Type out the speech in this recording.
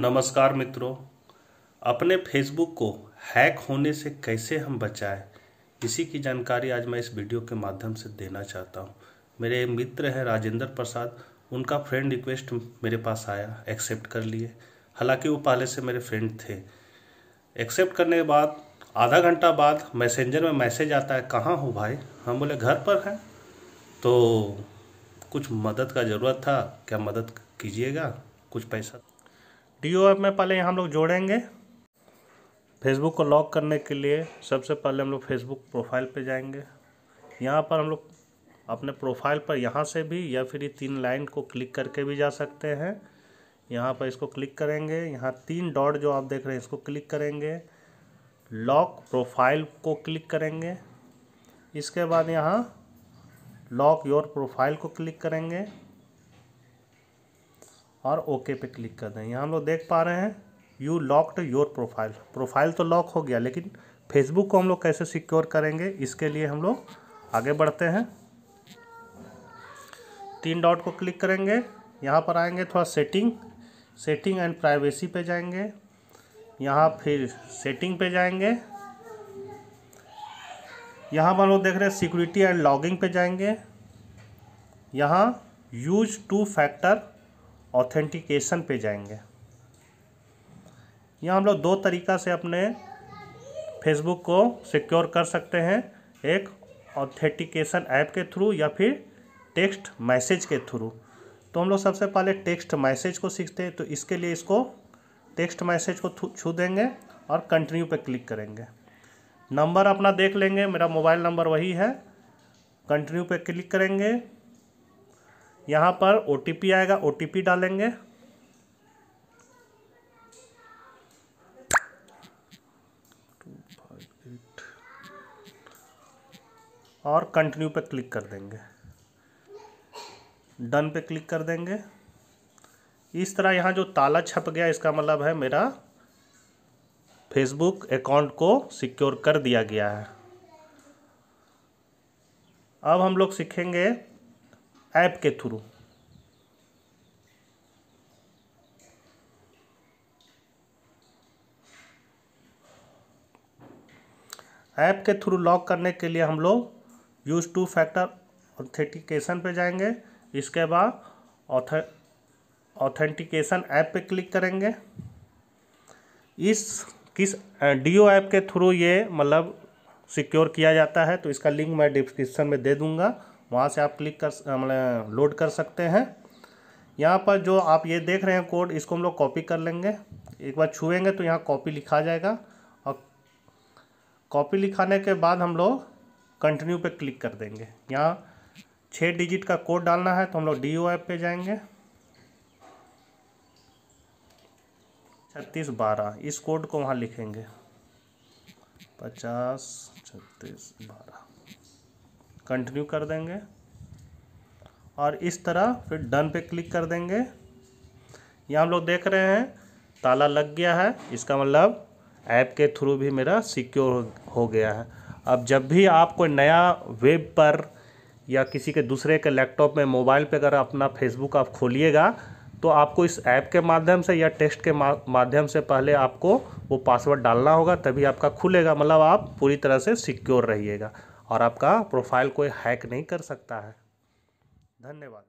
नमस्कार मित्रों, अपने फेसबुक को हैक होने से कैसे हम बचाएँ, इसी की जानकारी आज मैं इस वीडियो के माध्यम से देना चाहता हूँ। मेरे मित्र हैं राजेंद्र प्रसाद, उनका फ्रेंड रिक्वेस्ट मेरे पास आया एक्सेप्ट कर लिए। हालाँकि वो पहले से मेरे फ्रेंड थे। एक्सेप्ट करने के बाद, आधा घंटा बाद मैसेंजर में मैसेज आता है, कहाँ हो भाई? हम बोले, घर पर हैं। तो कुछ मदद का ज़रूरत था, क्या मदद कीजिएगा? कुछ पैसा डी ऐप में पहले हम लोग जोड़ेंगे। फेसबुक को लॉक करने के लिए सबसे पहले हम लोग फेसबुक प्रोफ़ाइल पे जाएँगे। यहाँ पर हम लोग अपने प्रोफ़ाइल पर यहाँ से भी या फिर ये तीन लाइन को क्लिक करके भी जा सकते हैं। यहाँ पर इसको क्लिक करेंगे। यहाँ तीन डॉट जो आप देख रहे हैं, इसको क्लिक करेंगे। लॉक प्रोफ़ाइल को क्लिक करेंगे। इसके बाद यहाँ लॉक योर प्रोफ़ाइल को क्लिक करेंगे। और ओके पे क्लिक कर दें। यहाँ हम लोग देख पा रहे हैं you locked your profile profile तो लॉक हो गया, लेकिन फेसबुक को हम लोग कैसे सिक्योर करेंगे, इसके लिए हम लोग आगे बढ़ते हैं। तीन डॉट को क्लिक करेंगे, यहाँ पर आएँगे थोड़ा सेटिंग सेटिंग एंड प्राइवेसी पे जाएँगे। यहाँ फिर सेटिंग पे जाएँगे। यहाँ पर लोग देख रहे हैं सिक्योरिटी एंड लॉगिंग पे जाएँगे। यहाँ यूज़ टू फैक्टर ऑथेंटिकेशन पे जाएँगे। यहाँ हम लोग दो तरीका से अपने फेसबुक को सिक्योर कर सकते हैं। एक ऑथेंटिकेशन ऐप के थ्रू या फिर टेक्स्ट मैसेज के थ्रू तो हम लोग सबसे पहले टेक्स्ट मैसेज को सीखते हैं तो इसके लिए इसको टेक्स्ट मैसेज को छू देंगे और कंटिन्यू पे क्लिक करेंगे। नंबर अपना देख लेंगे, मेरा मोबाइल नंबर वही है। कंटिन्यू पे क्लिक करेंगे। यहाँ पर ओटीपी आएगा ओटीपी डालेंगे। और कंटिन्यू पे क्लिक कर देंगे। डन पे क्लिक कर देंगे। इस तरह यहाँ जो ताला छप गया, इसका मतलब है मेरा फेसबुक अकाउंट को सिक्योर कर दिया गया है। अब हम लोग सीखेंगे ऐप के थ्रू। ऐप के थ्रू लॉक करने के लिए हम लोग यूज़ टू फैक्टर ऑथेंटिकेशन पे जाएँगे। इसके बाद ऑथेंटिकेशन ऐप पे क्लिक करेंगे। इस, किस डीओ ऐप के थ्रू ये मतलब सिक्योर किया जाता है तो इसका लिंक मैं डिस्क्रिप्शन में दे दूँगा। वहाँ से आप क्लिक कर मतलब लोड कर सकते हैं। यहाँ पर जो आप ये देख रहे हैं कोड इसको हम लोग कॉपी कर लेंगे। एक बार छुएँगे तो यहाँ कॉपी लिखा जाएगा। और कॉपी लिखाने के बाद हम लोग कंटिन्यू पे क्लिक कर देंगे। यहाँ छः डिजिट का कोड डालना है तो हम लोग डी ओ ऐप पर जाएँगे। छत्तीस बारह, इस कोड को वहाँ लिखेंगे। पचास, छत्तीस बारह। कंटिन्यू कर देंगे और इस तरह फिर डन पे क्लिक कर देंगे। यहाँ हम लोग देख रहे हैं, ताला लग गया है। इसका मतलब ऐप के थ्रू भी मेरा सिक्योर हो गया है। अब जब भी आप कोई नया वेब पर या किसी के दूसरे के लैपटॉप में मोबाइल पे अगर अपना फेसबुक आप खोलिएगा तो आपको इस ऐप के माध्यम से या टेक्स्ट के माध्यम से पहले आपको वो पासवर्ड डालना होगा, तभी आपका खुलेगा। मतलब आप पूरी तरह से सिक्योर रहिएगा। और आपका प्रोफ़ाइल कोई हैक नहीं कर सकता है। धन्यवाद।